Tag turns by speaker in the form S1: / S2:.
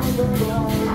S1: I'm the go.